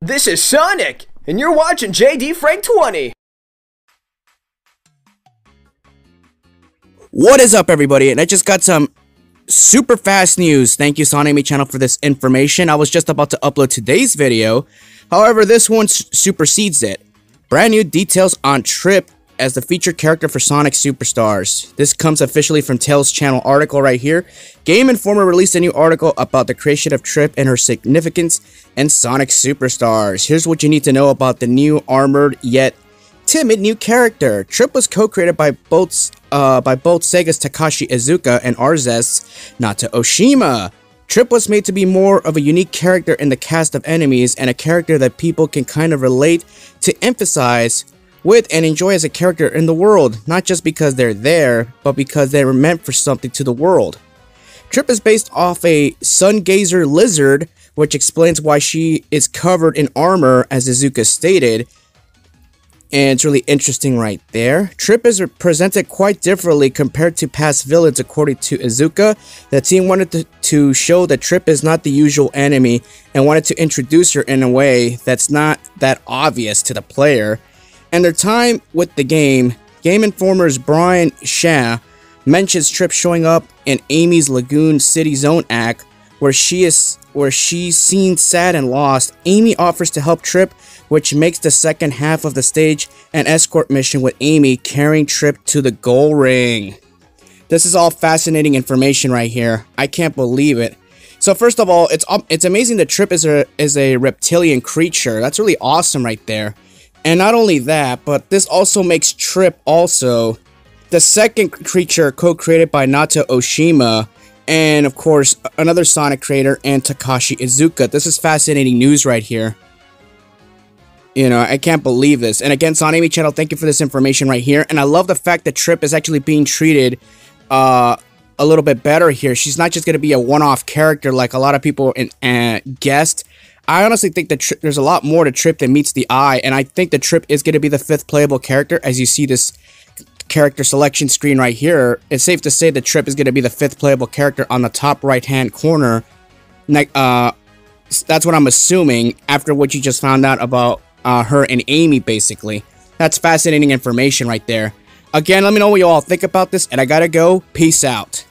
This is Sonic, and you're watching JD Frank 20. What is up, everybody? And I just got some super fast news. Thank you, SonAmy channel, for this information. I was just about to upload today's video. However, this one supersedes it. Brand new details on Trip as the featured character for Sonic Superstars. This comes officially from Tails channel article right here. Game Informer released a new article about the creation of Trip and her significance in Sonic Superstars. Here's what you need to know about the new armored yet timid new character. Trip was co-created by both uh, by both Sega's Takashi Iizuka and Arzest's Naoto Ohshima. Trip was made to be more of a unique character in the cast of enemies and a character that people can kind of relate to emphasize with and enjoy as a character in the world, not just because they're there, but because they were meant for something to the world. Trip is based off a sungazer lizard, which explains why she is covered in armor, as Iizuka stated, and it's really interesting right there. Trip is presented quite differently compared to past villains according to Iizuka. The team wanted to, to show that Trip is not the usual enemy and wanted to introduce her in a way that's not that obvious to the player. And their time with the game, Game Informer's Brian Shea mentions Trip showing up in Amy's Lagoon City Zone act, where she is where she's seen sad and lost. Amy offers to help Trip, which makes the second half of the stage an escort mission with Amy carrying Trip to the goal ring. This is all fascinating information right here. I can't believe it. So first of all, it's um, it's amazing that Trip is a is a reptilian creature. That's really awesome right there. And not only that, but this also makes Trip also the second creature co-created by Naoto Ohshima, and of course, another Sonic creator and Takashi Iizuka. This is fascinating news right here. You know, I can't believe this. And again, SonAmy channel, thank you for this information right here. And I love the fact that Trip is actually being treated uh, a little bit better here. She's not just going to be a one-off character like a lot of people in, uh, guessed. I honestly think that there's a lot more to Trip than meets the eye, and I think the Trip is going to be the fifth playable character. As you see this character selection screen right here, it's safe to say that Trip is going to be the fifth playable character on the top right-hand corner. Uh, that's what I'm assuming after what you just found out about uh, her and Amy, basically. That's fascinating information right there. Again, let me know what you all think about this, and I gotta go. Peace out.